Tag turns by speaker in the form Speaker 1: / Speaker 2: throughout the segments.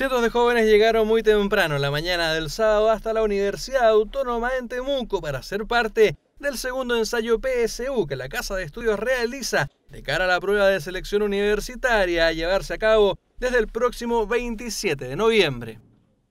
Speaker 1: Cientos de jóvenes llegaron muy temprano la mañana del sábado hasta la Universidad Autónoma en Temuco para ser parte del segundo ensayo PSU que la Casa de Estudios realiza de cara a la prueba de selección universitaria a llevarse a cabo desde el próximo 27 de noviembre.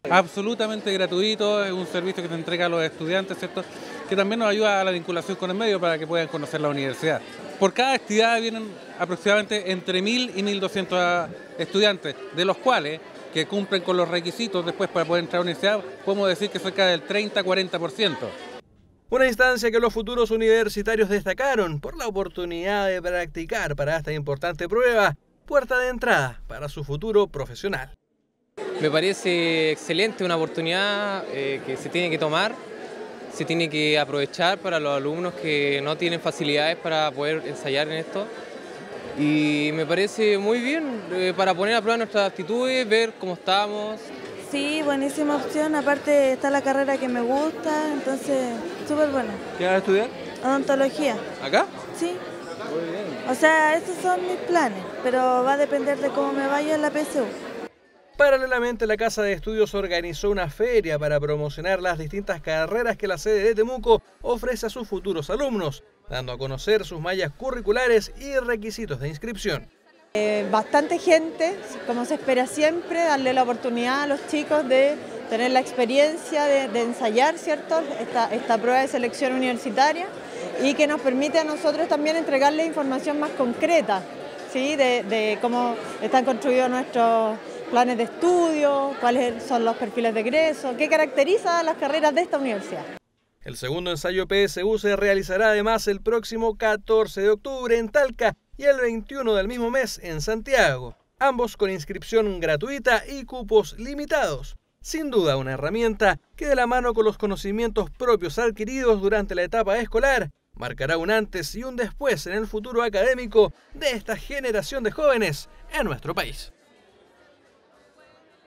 Speaker 2: Absolutamente gratuito, es un servicio que se entrega a los estudiantes, ¿cierto? que también nos ayuda a la vinculación con el medio para que puedan conocer la universidad. Por cada actividad vienen aproximadamente entre 1.000 y 1.200 estudiantes, de los cuales que cumplen con los requisitos después para poder entrar a la universidad, podemos decir que cerca del 30-40%.
Speaker 1: Una instancia que los futuros universitarios destacaron por la oportunidad de practicar para esta importante prueba, puerta de entrada para su futuro profesional.
Speaker 3: Me parece excelente, una oportunidad eh, que se tiene que tomar, se tiene que aprovechar para los alumnos que no tienen facilidades para poder ensayar en esto y me parece muy bien eh, para poner a prueba nuestras actitudes, ver cómo estamos.
Speaker 4: Sí, buenísima opción, aparte está la carrera que me gusta, entonces súper bueno.
Speaker 1: ¿Qué vas a estudiar?
Speaker 4: Odontología.
Speaker 1: ¿Acá?
Speaker 4: Sí. Muy bien. O sea, esos son mis planes, pero va a depender de cómo me vaya en la PSU.
Speaker 1: Paralelamente, la Casa de Estudios organizó una feria para promocionar las distintas carreras que la sede de Temuco ofrece a sus futuros alumnos dando a conocer sus mallas curriculares y requisitos de inscripción.
Speaker 5: Eh, bastante gente, como se espera siempre, darle la oportunidad a los chicos de tener la experiencia de, ensayar ¿cierto? Esta, prueba de selección universitaria y que nos permite a nosotros también entregarle información más concreta ¿sí? de, de cómo están construidos nuestros planes de estudio, cuáles son los perfiles de egreso, qué caracteriza las carreras de esta universidad.
Speaker 1: El segundo ensayo PSU se realizará además el próximo 14 de octubre en Talca y el 21 del mismo mes en Santiago, ambos con inscripción gratuita y cupos limitados. Sin duda una herramienta que de la mano con los conocimientos propios adquiridos durante la etapa escolar marcará un antes y un después en el futuro académico de esta generación de jóvenes en nuestro país.